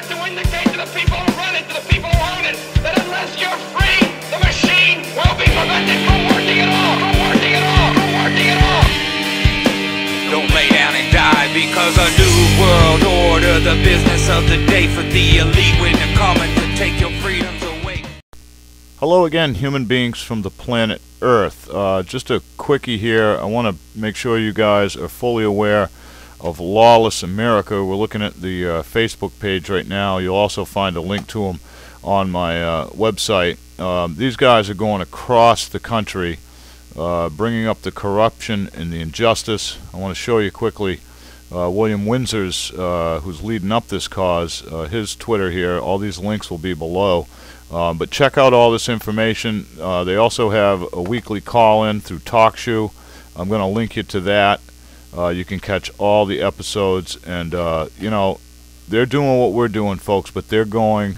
got to indicate to the people who run it, to the people who own it, that unless you're free, the machine will be prevented from working at all, from working at all, from working at all. Don't lay down and die because a new world order, the business of the day for the elite when they're coming to take your freedoms away. Hello again, human beings from the planet Earth. Uh, just a quickie here. I want to make sure you guys are fully aware of Lawless America. We're looking at the uh, Facebook page right now. You'll also find a link to them on my uh, website. Um, these guys are going across the country, uh, bringing up the corruption and the injustice. I want to show you quickly uh, William Windsor's, uh, who's leading up this cause, uh, his Twitter here. All these links will be below. Um, but check out all this information. They also have a weekly call-in through TalkShoe. I'm going to link you to that. Uh, you can catch all the episodes, and uh, you know they're doing what we're doing, folks. But they're going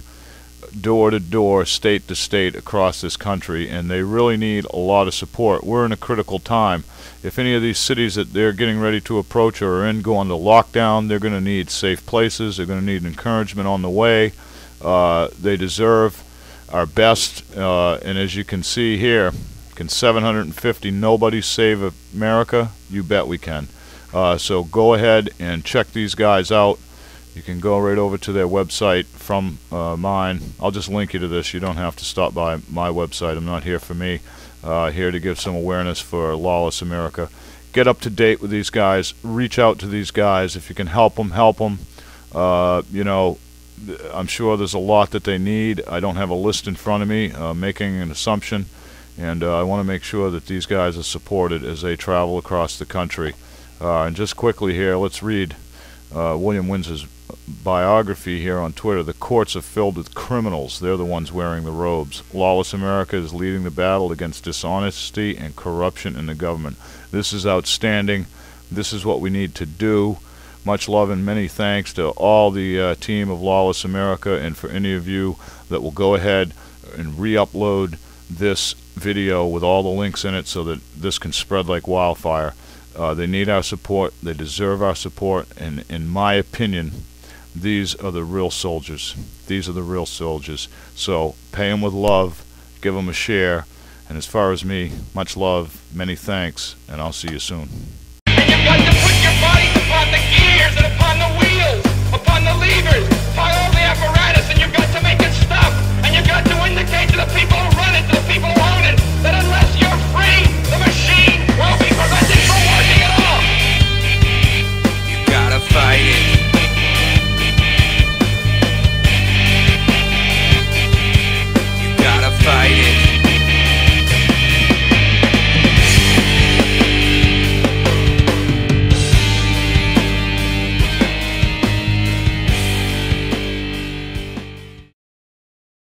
door to door, state to state across this country, and they really need a lot of support. We're in a critical time. If any of these cities that they're getting ready to approach or are in going to lockdown, they're going to need safe places. They're going to need encouragement on the way. Uh, they deserve our best, uh, and as you can see here, can 750 nobody save America? You bet we can. Uh, so go ahead and check these guys out. You can go right over to their website from uh, mine. I'll just link you to this. You don't have to stop by my website. I'm not here for me. Uh, here to give some awareness for lawless America. Get up to date with these guys. Reach out to these guys. If you can help them, help them. Uh, you know, I'm sure there's a lot that they need. I don't have a list in front of me, uh, making an assumption, and uh, I want to make sure that these guys are supported as they travel across the country. Uh, and just quickly here, let's read uh, William Windsor's biography here on Twitter. The courts are filled with criminals. They're the ones wearing the robes. Lawless America is leading the battle against dishonesty and corruption in the government. This is outstanding. This is what we need to do. Much love and many thanks to all the uh, team of Lawless America and for any of you that will go ahead and re-upload this video with all the links in it so that this can spread like wildfire. Uh, they need our support. They deserve our support. And in my opinion, these are the real soldiers. These are the real soldiers. So pay them with love. Give them a share. And as far as me, much love, many thanks, and I'll see you soon.